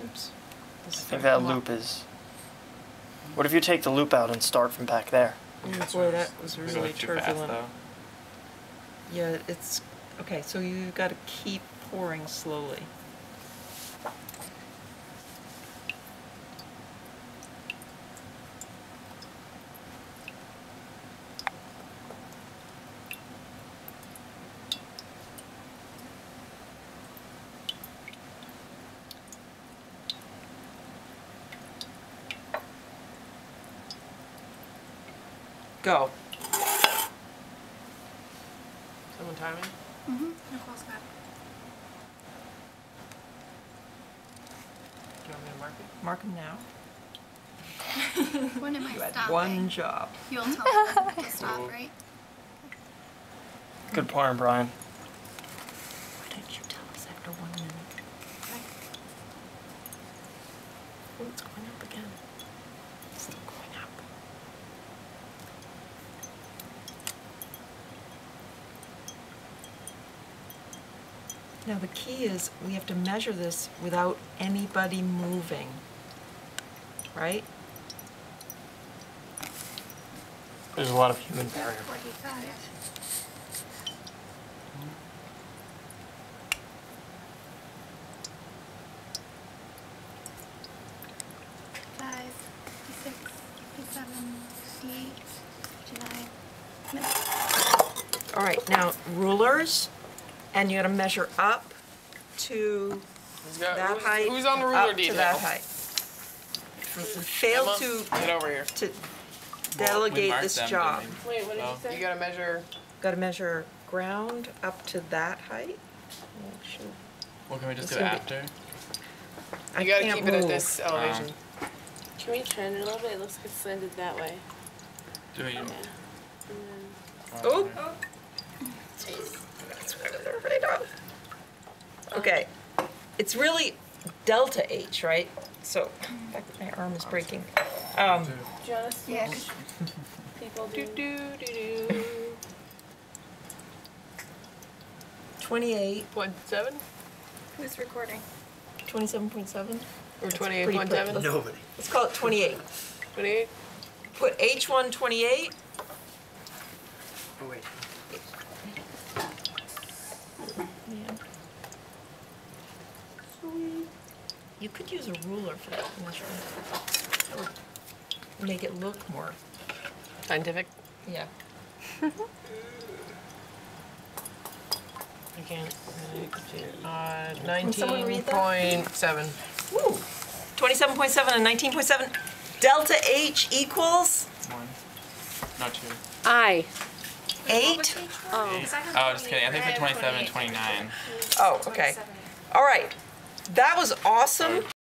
I think that loop is. What if you take the loop out and start from back there? Mm, Boy, that was really went too fast, Yeah, it's, okay, so you've gotta keep pouring slowly. Go. Someone timing? Mm-hmm. Nicole's got Do you want me to mark it? Mark them now. When am I You had one job. You'll tell me to stop, right? Good point, Brian. Why didn't you tell us after one minute? Oh, it's going up again. It's still going Now, the key is we have to measure this without anybody moving, right? There's a lot of human barrier. Forty-five. Five, fifty-six, fifty-seven, fifty-eight, fifty-nine. Minutes. All right, now rulers, and you gotta measure up to got- that who's- height. Who's on the ruler up detail? to that height. Fail Emma, to, Get over here. to we delegate marked this them, job. Wait, what did Oh. you say? You gotta measure, Gotta measure ground up to that height. Oh, shoot. Well, can we just It's do it gonna be- after? I you gotta can't keep it at this elevation. Ah. Can we turn it a little bit? It looks like it's slanted that way. Do we? Yeah. And Oh. Oh. That's what they're afraid of. Okay, it's really delta H, right? So, in fact, my arm is breaking. Um, then- Do you want to switch Yeah. people Do, doing? do, do, do. twenty-eight, Point seven Who's recording? twenty-seven point seven? or That's twenty-eight pretty point quick. seven? Nobody. Let's call it twenty-eight. Twenty-eight? Put H one twenty-eight, Oh, wait. You could use a ruler for that measurement. That would make it look more, Scientific? yeah. I can't. Uh, Can someone nineteen read that? point seven. Woo! Twenty-seven point seven and nineteen point seven. Delta H equals One. Not two. I. eight? Oh. Oh, just kidding. I think it's 27 and 29. Oh, okay. All right. That was awesome.